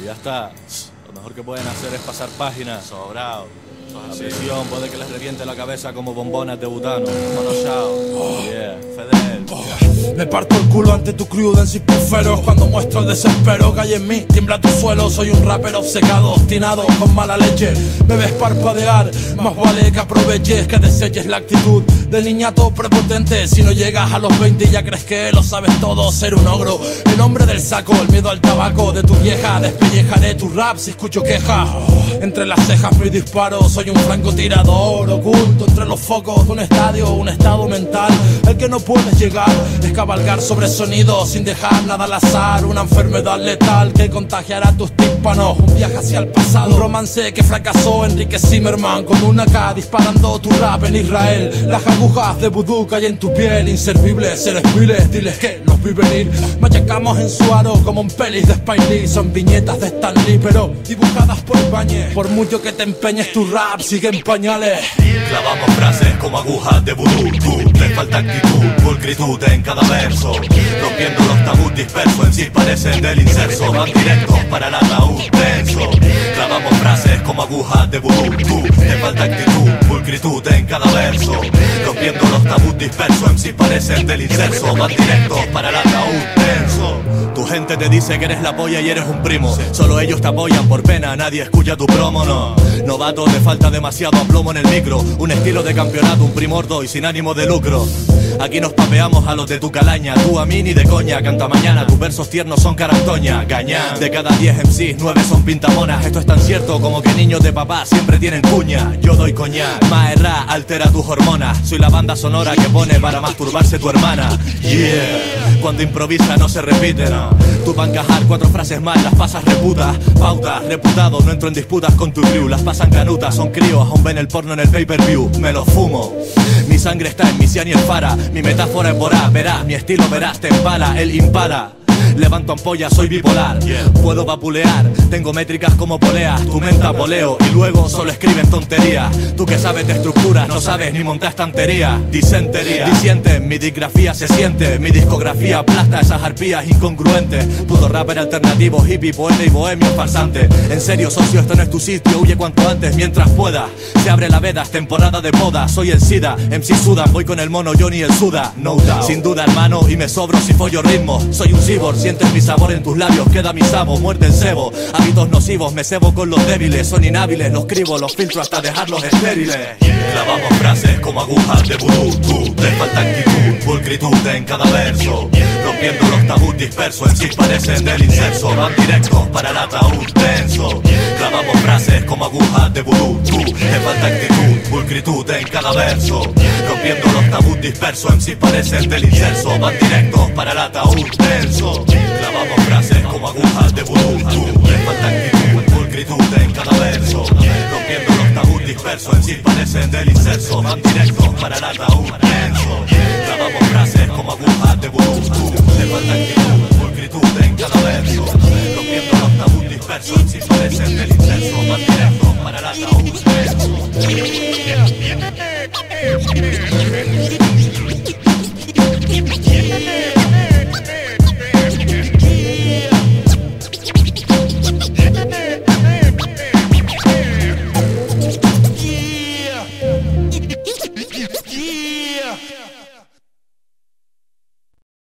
Y ya está. Lo mejor que pueden hacer es pasar páginas. Sobrado. La presión puede que les reviente la cabeza como bombonas de butano. Mono chao. Yeah, Fedel. Me parto el culo ante tu cruda en feroz Cuando muestro el desespero que hay en mí Tiembla tu suelo, soy un rapper obcecado Obstinado, con mala leche. Me ves parpadear Más vale que aproveches, que deseches la actitud Del niñato prepotente. Si no llegas a los 20 ya crees que lo sabes todo Ser un ogro, el hombre del saco El miedo al tabaco de tu vieja Despellejaré tu rap si escucho quejas Entre las cejas mi disparo Soy un francotirador oculto focos de un estadio Un estado mental el que no puedes llegar Es cabalgar sobre sonidos sin dejar nada al azar. Una enfermedad letal que contagiará tus tímpanos. Un viaje hacia el pasado. Un romance que fracasó Enrique Zimmerman con una K disparando tu rap en Israel. Las agujas de vudú en tu piel. Inservibles, seres viles, diles que los vi venir. Machacamos en su aro como un pelis de Spike Lee. Son viñetas de Stan Lee, pero dibujadas por Ibañez. Por mucho que te empeñes, tu rap sigue en pañales. Clavamos frases como agujas de vudú. Tú, te falta actitud, pulcritud en cada verso. Rompiendo los tabús dispersos, en sí parecen del inserso. Van directos para el ataúd denso. Clavamos frases como agujas de vudú. Tú, te falta actitud, pulcritud en cada verso. Rompiendo los tabús dispersos, en sí parecen del inserso. Van directos para el ataúd gente te dice que eres la polla y eres un primo. Solo ellos te apoyan por pena, nadie escucha tu promo, no. Novato, te falta demasiado aplomo en el micro. Un estilo de campeonato, un primordo y sin ánimo de lucro. Aquí nos papeamos a los de tu calaña. Tú a mí ni de coña, canta mañana. Tus versos tiernos son carantoña, gañán. De cada 10 MCs, 9 son pintamonas. Esto es tan cierto como que niños de papá siempre tienen cuña. Yo doy coña. Maerra altera tus hormonas. Soy la banda sonora que pone para masturbarse tu hermana. Yeah. Cuando improvisa no se repite, no. Tú para encajar cuatro frases más, las pasas reputa. Pauta, reputado, no entro en disputas con tu crew. Las pasan canutas, son críos, aún ven el porno en el pay-per-view. Me lo fumo. Mi sangre está en mi cian y fara. Mi metáfora es voraz, verás, mi estilo verás, te empala, el impala. Levanto ampolla, soy bipolar. Puedo vapulear, tengo métricas como poleas. Tu menta poleo y luego solo escriben tonterías. Tú que sabes de estructura, no sabes ni montar estantería. Disentería, disiente, mi disgrafía se siente. Mi discografía aplasta esas arpías incongruentes. Puto rapper alternativo, hippie, poeta y bohemio farsante. En serio, socio, esto no es tu sitio. Huye cuanto antes mientras pueda. Se abre la veda, es temporada de moda. Soy el SIDA, MC Sudan, voy con el mono Johnny el Suda. No doubt. Sin duda, hermano, y me sobro si follo ritmo. Soy un cyborg, sientes mi sabor en tus labios, queda mi sabo, muerde el cebo. Hábitos nocivos, me cebo con los débiles, son inhábiles, los cribo, los filtro hasta dejarlos estériles. Clavamos frases como agujas de vudú, tú, te falta actitud, pulcritud en cada verso. Rompiendo los tabús dispersos, en sí parecen del incenso, van directos para el ataúd denso. Clavamos frases como agujas de vudú, tú, te falta actitud, pulcritud en cada verso. Rompiendo los tabús dispersos, en sí parecen del incenso, van directos para el ataúd denso. Dispersos, en sí parecen del incenso, van directos para el ataúd denso. Clavamos frases como agujas de tú, te falta actitud, pulcritud en cada verso. Rompiendo los tabús dispersos, en sí parecen del incenso, van directos para el ataúd denso.